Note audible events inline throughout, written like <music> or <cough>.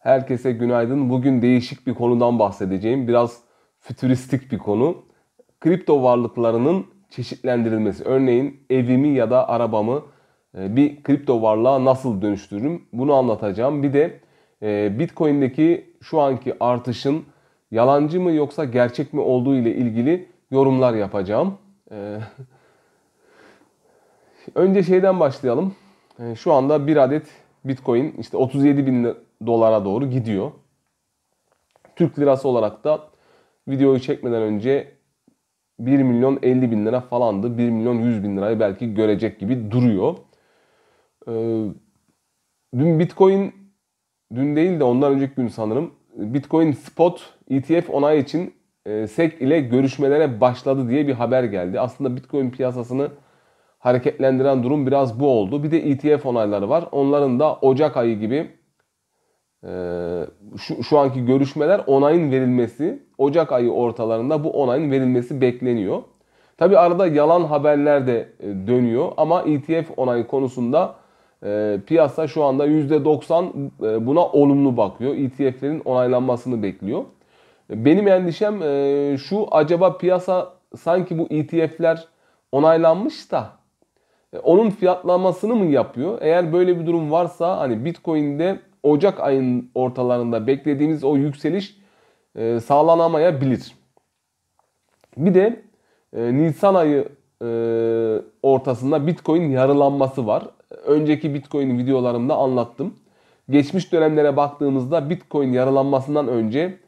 Herkese günaydın. Bugün değişik bir konudan bahsedeceğim. Biraz fütüristik bir konu. Kripto varlıklarının çeşitlendirilmesi. Örneğin evimi ya da arabamı e, bir kripto varlığa nasıl dönüştürürüm? Bunu anlatacağım. Bir de e, Bitcoin'deki şu anki artışın yalancı mı yoksa gerçek mi olduğu ile ilgili yorumlar yapacağım. E, önce şeyden başlayalım. Şu anda bir adet Bitcoin işte 37 bin dolara doğru gidiyor. Türk lirası olarak da videoyu çekmeden önce 1 milyon 50 bin lira falandı. 1 milyon 100 bin lirayı belki görecek gibi duruyor. Ee, dün Bitcoin, dün değil de ondan önceki gün sanırım Bitcoin Spot ETF onay için e, SEC ile görüşmelere başladı diye bir haber geldi. Aslında Bitcoin piyasasını hareketlendiren durum biraz bu oldu. Bir de ETF onayları var. Onların da Ocak ayı gibi şu, şu anki görüşmeler onayın verilmesi, Ocak ayı ortalarında bu onayın verilmesi bekleniyor. Tabi arada yalan haberler de e, dönüyor ama ETF onayı konusunda e, piyasa şu anda %90 e, buna olumlu bakıyor. ETF'lerin onaylanmasını bekliyor. Benim endişem e, şu acaba piyasa sanki bu ETF'ler onaylanmış da e, onun fiyatlamasını mı yapıyor? Eğer böyle bir durum varsa hani Bitcoin'de Ocak ayının ortalarında beklediğimiz o yükseliş e, sağlanamayabilir. Bir de e, Nisan ayı e, ortasında Bitcoin yarılanması var. Önceki Bitcoin videolarımda anlattım. Geçmiş dönemlere baktığımızda Bitcoin yarılanmasından önce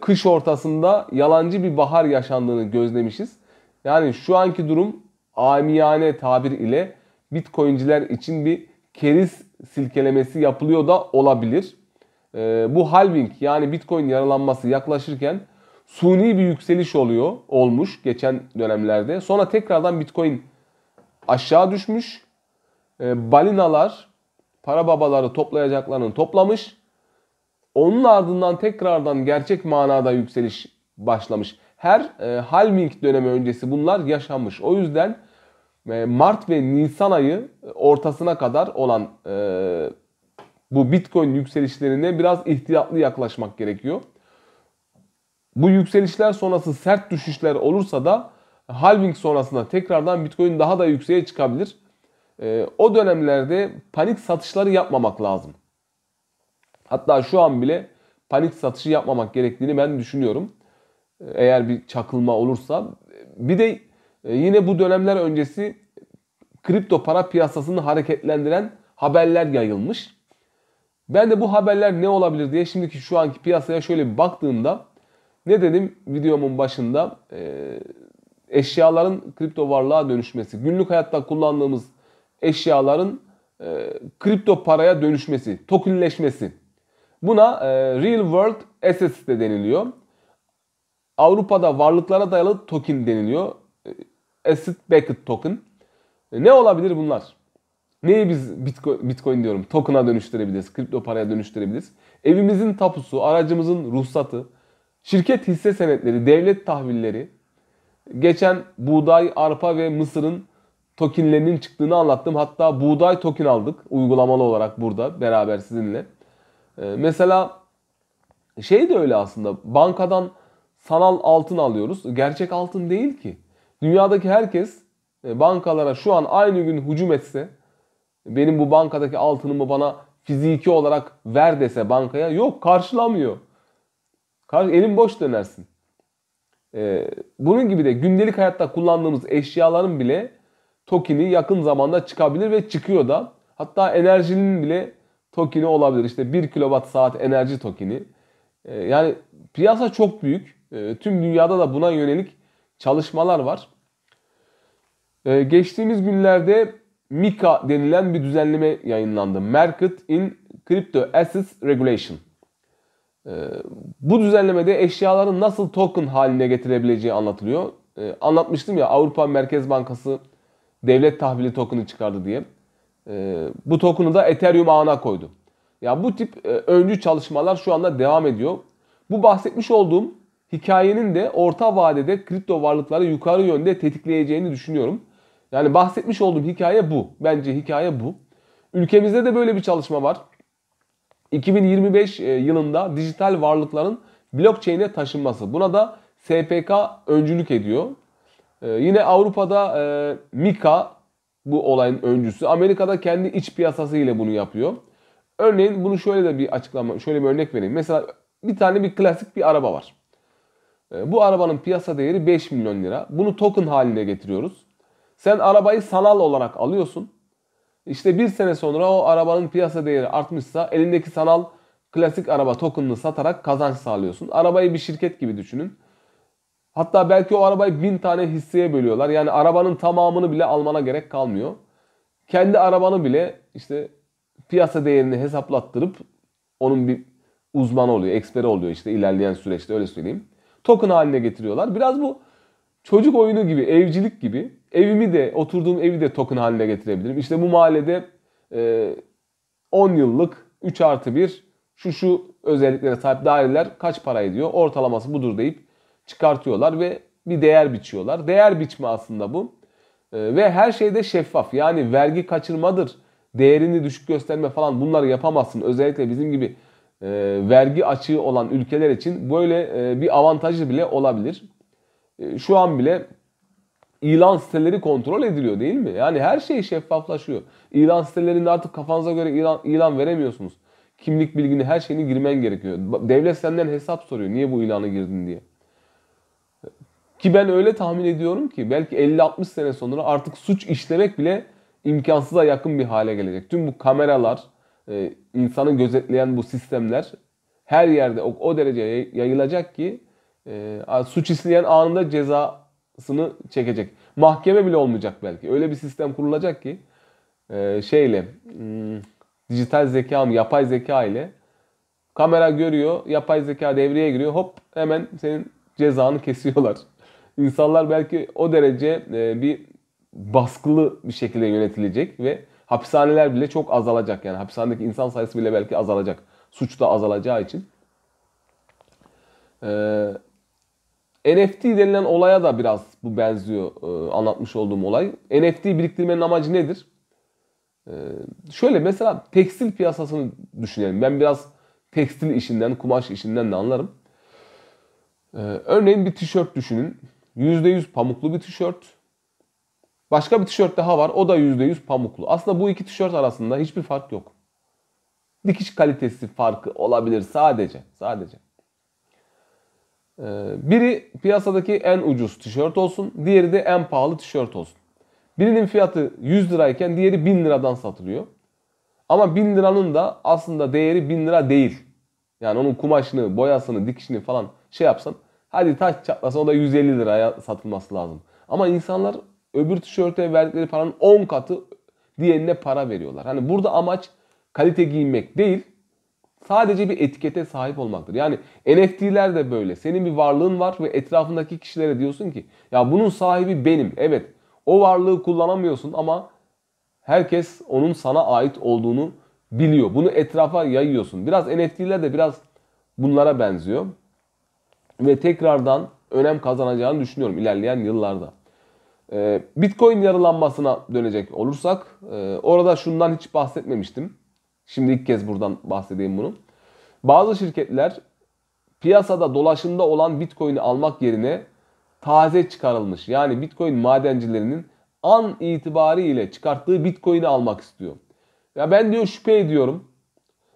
kış ortasında yalancı bir bahar yaşandığını gözlemişiz. Yani şu anki durum amiyane tabir ile Bitcoinciler için bir keriz silkelemesi yapılıyor da olabilir. E, bu halving yani Bitcoin yaralanması yaklaşırken suni bir yükseliş oluyor, olmuş geçen dönemlerde. Sonra tekrardan Bitcoin aşağı düşmüş. E, balinalar para babaları toplayacaklarını toplamış. Onun ardından tekrardan gerçek manada yükseliş başlamış. Her e, halving dönemi öncesi bunlar yaşanmış. O yüzden Mart ve Nisan ayı ortasına kadar olan e, bu Bitcoin yükselişlerine biraz ihtiyatlı yaklaşmak gerekiyor. Bu yükselişler sonrası sert düşüşler olursa da halving sonrasında tekrardan Bitcoin daha da yükseğe çıkabilir. E, o dönemlerde panik satışları yapmamak lazım. Hatta şu an bile panik satışı yapmamak gerektiğini ben düşünüyorum. Eğer bir çakılma olursa. Bir de e, yine bu dönemler öncesi kripto para piyasasını hareketlendiren haberler yayılmış. Ben de bu haberler ne olabilir diye şimdiki şu anki piyasaya şöyle bir baktığımda ne dedim videomun başında e, eşyaların kripto varlığa dönüşmesi, günlük hayatta kullandığımız eşyaların e, kripto paraya dönüşmesi, tokenleşmesi. Buna real world assets de deniliyor. Avrupa'da varlıklara dayalı token deniliyor asset backed token. E, ne olabilir bunlar? Neyi biz Bitcoin, diyorum token'a dönüştürebiliriz, kripto paraya dönüştürebiliriz? Evimizin tapusu, aracımızın ruhsatı, şirket hisse senetleri, devlet tahvilleri, geçen buğday, arpa ve mısırın tokenlerinin çıktığını anlattım. Hatta buğday token aldık uygulamalı olarak burada beraber sizinle. Ee, mesela şey de öyle aslında bankadan sanal altın alıyoruz. Gerçek altın değil ki. Dünyadaki herkes e, bankalara şu an aynı gün hücum etse benim bu bankadaki altınımı bana fiziki olarak ver dese bankaya yok karşılamıyor. Elin boş dönersin. Ee, bunun gibi de gündelik hayatta kullandığımız eşyaların bile tokeni yakın zamanda çıkabilir ve çıkıyor da. Hatta enerjinin bile tokeni olabilir. İşte 1 kilowatt saat enerji tokeni. Ee, yani piyasa çok büyük. Tüm dünyada da buna yönelik çalışmalar var. Ee, geçtiğimiz günlerde MiCA denilen bir düzenleme yayınlandı. Market in Crypto Assets Regulation. Ee, bu düzenlemede eşyaların nasıl token haline getirebileceği anlatılıyor. Ee, anlatmıştım ya Avrupa Merkez Bankası devlet tahvili token'ı çıkardı diye. Ee, bu token'ı da Ethereum ağına koydu. Ya bu tip e, öncü çalışmalar şu anda devam ediyor. Bu bahsetmiş olduğum hikayenin de orta vadede kripto varlıkları yukarı yönde tetikleyeceğini düşünüyorum. Yani bahsetmiş olduğum hikaye bu. Bence hikaye bu. Ülkemizde de böyle bir çalışma var. 2025 e, yılında dijital varlıkların blockchain'e taşınması. Buna da SPK öncülük ediyor. E, yine Avrupa'da e, Mika bu olayın öncüsü. Amerika'da kendi iç piyasası ile bunu yapıyor. Örneğin bunu şöyle de bir açıklama, şöyle bir örnek vereyim. Mesela bir tane bir klasik bir araba var. Bu arabanın piyasa değeri 5 milyon lira. Bunu token haline getiriyoruz. Sen arabayı sanal olarak alıyorsun. İşte bir sene sonra o arabanın piyasa değeri artmışsa elindeki sanal klasik araba tokenını satarak kazanç sağlıyorsun. Arabayı bir şirket gibi düşünün. Hatta belki o arabayı bin tane hisseye bölüyorlar. Yani arabanın tamamını bile almana gerek kalmıyor. Kendi arabanı bile işte piyasa değerini hesaplattırıp onun bir uzmanı oluyor, eksperi oluyor işte ilerleyen süreçte öyle söyleyeyim. Token haline getiriyorlar. Biraz bu çocuk oyunu gibi, evcilik gibi. Evimi de, oturduğum evi de token haline getirebilirim. İşte bu mahallede e, 10 yıllık 3 artı 1 şu şu özelliklere sahip daireler kaç para ediyor? Ortalaması budur deyip çıkartıyorlar ve bir değer biçiyorlar. Değer biçme aslında bu. E, ve her şeyde şeffaf. Yani vergi kaçırmadır, değerini düşük gösterme falan bunları yapamazsın. Özellikle bizim gibi e, vergi açığı olan ülkeler için böyle e, bir avantajı bile olabilir. E, şu an bile ilan siteleri kontrol ediliyor değil mi? Yani her şey şeffaflaşıyor. İlan sitelerinde artık kafanıza göre ilan, ilan veremiyorsunuz. Kimlik bilgini, her şeyini girmen gerekiyor. Devlet senden hesap soruyor. Niye bu ilanı girdin diye. Ki ben öyle tahmin ediyorum ki belki 50-60 sene sonra artık suç işlemek bile imkansıza yakın bir hale gelecek. Tüm bu kameralar, e, insanı gözetleyen bu sistemler her yerde o, o derece yayılacak ki e, suç işleyen anında cezasını çekecek. Mahkeme bile olmayacak belki. Öyle bir sistem kurulacak ki e, şeyle hmm, dijital zeka mı yapay zeka ile kamera görüyor, yapay zeka devreye giriyor. Hop hemen senin cezanı kesiyorlar. <laughs> İnsanlar belki o derece e, bir baskılı bir şekilde yönetilecek ve hapishaneler bile çok azalacak. Yani hapishanedeki insan sayısı bile belki azalacak. Suç da azalacağı için. Ee, NFT denilen olaya da biraz bu benziyor e, anlatmış olduğum olay. NFT biriktirmenin amacı nedir? Ee, şöyle mesela tekstil piyasasını düşünelim. Ben biraz tekstil işinden, kumaş işinden de anlarım. Ee, örneğin bir tişört düşünün. %100 pamuklu bir tişört. Başka bir tişört daha var. O da %100 pamuklu. Aslında bu iki tişört arasında hiçbir fark yok. Dikiş kalitesi farkı olabilir sadece. Sadece. Ee, biri piyasadaki en ucuz tişört olsun. Diğeri de en pahalı tişört olsun. Birinin fiyatı 100 lirayken diğeri 1000 liradan satılıyor. Ama 1000 liranın da aslında değeri 1000 lira değil. Yani onun kumaşını, boyasını, dikişini falan şey yapsan hadi taş çatlasa o da 150 liraya satılması lazım. Ama insanlar öbür tişörte verdikleri paranın 10 katı diğerine para veriyorlar. Hani burada amaç kalite giyinmek değil, sadece bir etikete sahip olmaktır. Yani NFT'ler de böyle. Senin bir varlığın var ve etrafındaki kişilere diyorsun ki ya bunun sahibi benim. Evet o varlığı kullanamıyorsun ama herkes onun sana ait olduğunu biliyor. Bunu etrafa yayıyorsun. Biraz NFT'ler de biraz bunlara benziyor. Ve tekrardan önem kazanacağını düşünüyorum ilerleyen yıllarda. Ee, Bitcoin yarılanmasına dönecek olursak e, orada şundan hiç bahsetmemiştim. Şimdi ilk kez buradan bahsedeyim bunu. Bazı şirketler piyasada dolaşımda olan Bitcoin'i almak yerine taze çıkarılmış yani Bitcoin madencilerinin an itibariyle çıkarttığı Bitcoin'i almak istiyor. Ya ben diyor şüphe ediyorum.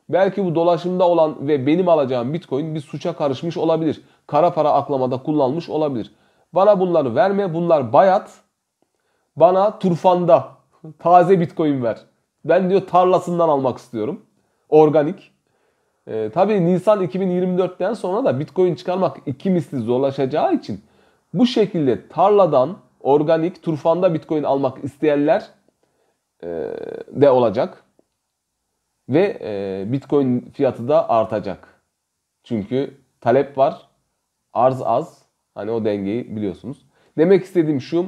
Belki bu dolaşımda olan ve benim alacağım Bitcoin bir suça karışmış olabilir. Kara para aklamada kullanılmış olabilir. Bana bunları verme. Bunlar bayat. Bana turfanda taze bitcoin ver. Ben diyor tarlasından almak istiyorum. Organik. Ee, tabii Nisan 2024'ten sonra da bitcoin çıkarmak iki misli zorlaşacağı için bu şekilde tarladan organik turfanda bitcoin almak isteyenler e, de olacak. Ve e, bitcoin fiyatı da artacak. Çünkü talep var, arz az. Hani o dengeyi biliyorsunuz. Demek istediğim şu,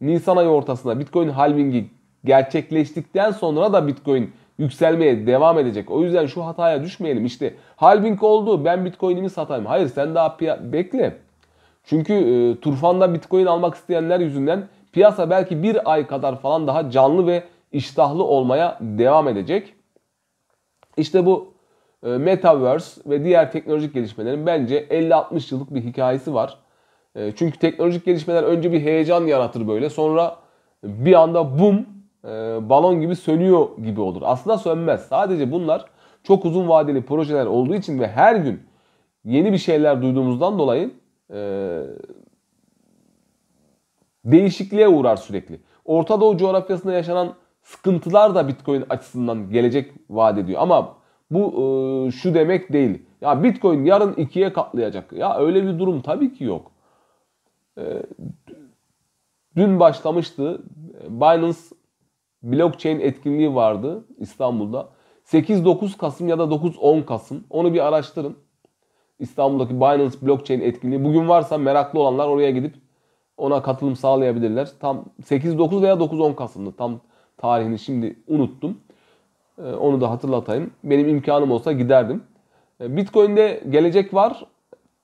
Nisan ayı ortasında Bitcoin halvingi gerçekleştikten sonra da Bitcoin yükselmeye devam edecek. O yüzden şu hataya düşmeyelim. İşte halving oldu ben Bitcoin'imi satayım. Hayır sen daha bekle. Çünkü e, Turfan'da Bitcoin almak isteyenler yüzünden piyasa belki bir ay kadar falan daha canlı ve iştahlı olmaya devam edecek. İşte bu e, Metaverse ve diğer teknolojik gelişmelerin bence 50-60 yıllık bir hikayesi var. E, çünkü teknolojik gelişmeler önce bir heyecan yaratır böyle. Sonra bir anda bum e, balon gibi sönüyor gibi olur. Aslında sönmez. Sadece bunlar çok uzun vadeli projeler olduğu için ve her gün yeni bir şeyler duyduğumuzdan dolayı değişikliğe uğrar sürekli. Orta Doğu coğrafyasında yaşanan sıkıntılar da Bitcoin açısından gelecek vaat ediyor. Ama bu e, şu demek değil. Ya Bitcoin yarın ikiye katlayacak. Ya öyle bir durum tabii ki yok. E, dün başlamıştı. Binance blockchain etkinliği vardı İstanbul'da. 8-9 Kasım ya da 9-10 Kasım. Onu bir araştırın. İstanbul'daki Binance blockchain etkinliği. Bugün varsa meraklı olanlar oraya gidip ona katılım sağlayabilirler. Tam 8-9 veya 9-10 Kasım'dı. Tam tarihini şimdi unuttum. Ee, onu da hatırlatayım. Benim imkanım olsa giderdim. Ee, Bitcoin'de gelecek var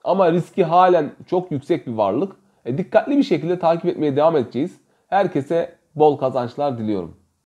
ama riski halen çok yüksek bir varlık. E, dikkatli bir şekilde takip etmeye devam edeceğiz. Herkese bol kazançlar diliyorum.